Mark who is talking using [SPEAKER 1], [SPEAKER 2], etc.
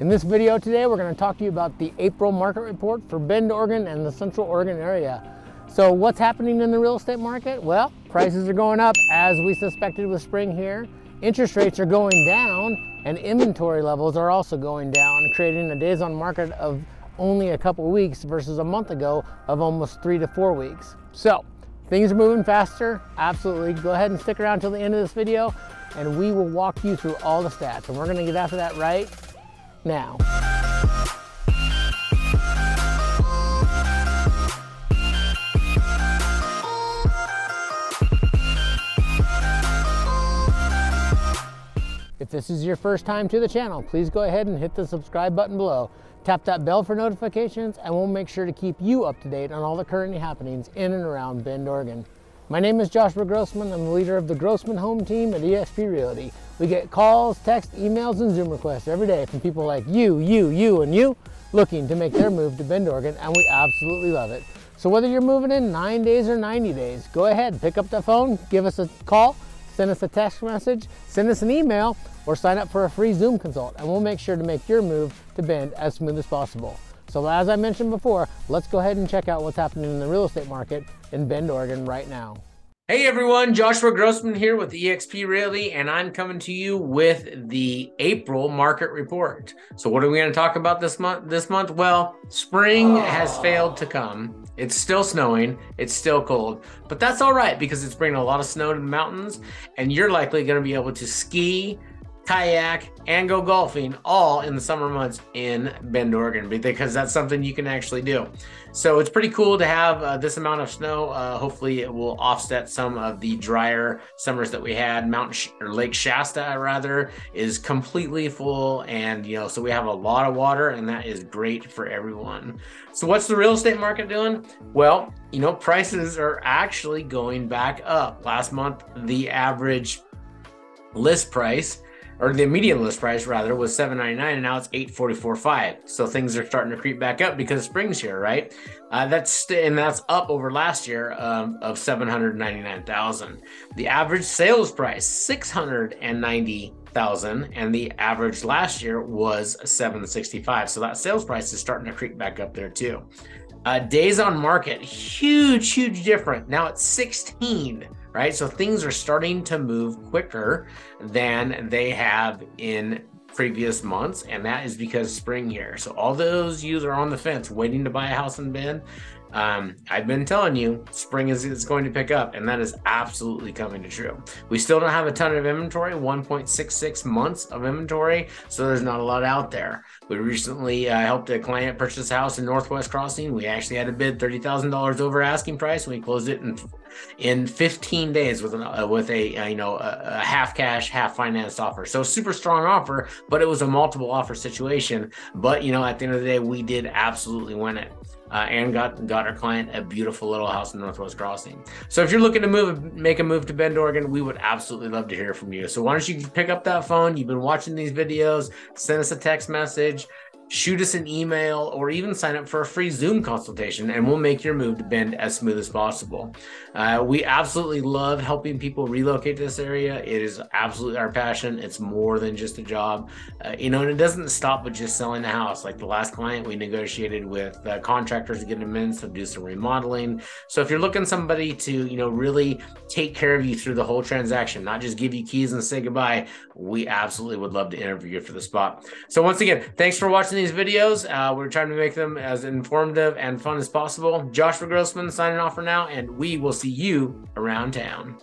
[SPEAKER 1] In this video today, we're going to talk to you about the April market report for Bend, Oregon and the Central Oregon area. So what's happening in the real estate market? Well, prices are going up as we suspected with spring here. Interest rates are going down and inventory levels are also going down, creating a days on market of only a couple weeks versus a month ago of almost three to four weeks. So things are moving faster, absolutely. Go ahead and stick around till the end of this video and we will walk you through all the stats and we're gonna get after that right now. If this is your first time to the channel, please go ahead and hit the subscribe button below. Tap that bell for notifications and we'll make sure to keep you up to date on all the current happenings in and around Bend, Oregon. My name is Joshua Grossman. I'm the leader of the Grossman Home Team at eXp Realty. We get calls, texts, emails, and Zoom requests every day from people like you, you, you, and you looking to make their move to Bend, Oregon, and we absolutely love it. So whether you're moving in nine days or 90 days, go ahead, pick up the phone, give us a call, send us a text message, send us an email, or sign up for a free Zoom consult, and we'll make sure to make your move to Bend as smooth as possible. So as I mentioned before, let's go ahead and check out what's happening in the real estate market in Bend, Oregon right now.
[SPEAKER 2] Hey everyone, Joshua Grossman here with eXp Realty, and I'm coming to you with the April market report. So, what are we going to talk about this month? This month, well, spring has failed to come. It's still snowing, it's still cold, but that's all right because it's bringing a lot of snow to the mountains, and you're likely going to be able to ski, kayak, and go golfing all in the summer months in Bend, Oregon, because that's something you can actually do. So it's pretty cool to have uh, this amount of snow. Uh, hopefully, it will offset some of the drier summers that we had. Mount Sh- or Lake Shasta, rather, is completely full, and you know, so we have a lot of water, and that is great for everyone. So, what's the real estate market doing? Well, you know, prices are actually going back up. Last month, the average list price or the median list price rather was 799 and now it's 844.5 so things are starting to creep back up because spring's here right? Uh, that's and that's up over last year um, of 799,000 the average sales price 690,000 and the average last year was 765 so that sales price is starting to creep back up there too. Uh, days on market huge huge different. Now it's 16 right? So things are starting to move quicker than they have in previous months, and that is because spring here. So all those you are on the fence waiting to buy a house in Bend, um, I've been telling you, spring is, is going to pick up, and that is absolutely coming to true. We still don't have a ton of inventory, 1.66 months of inventory, so there's not a lot out there. We recently uh, helped a client purchase a house in Northwest Crossing. We actually had a bid $30,000 over asking price, and we closed it in in 15 days with an uh, with a uh, you know a, a, half cash half financed offer so super strong offer but it was a multiple offer situation but you know at the end of the day we did absolutely win it uh, and got got our client a beautiful little house in Northwest Crossing. So if you're looking to move, make a move to Bend, Oregon, we would absolutely love to hear from you. So why don't you pick up that phone? You've been watching these videos, send us a text message shoot us an email, or even sign up for a free Zoom consultation, and we'll make your move to Bend as smooth as possible. Uh, we absolutely love helping people relocate to this area. It is absolutely our passion. It's more than just a job, uh, you know, and it doesn't stop with just selling the house. Like the last client, we negotiated with uh, contractors to get them in to do some remodeling. So if you're looking somebody to, you know, really take care of you through the whole transaction, not just give you keys and say goodbye, we absolutely would love to interview you for the spot. So once again, thanks for watching these videos. Uh, we're trying to make them as informative and fun as possible. Joshua Grossman signing off for now, and we will see you around town.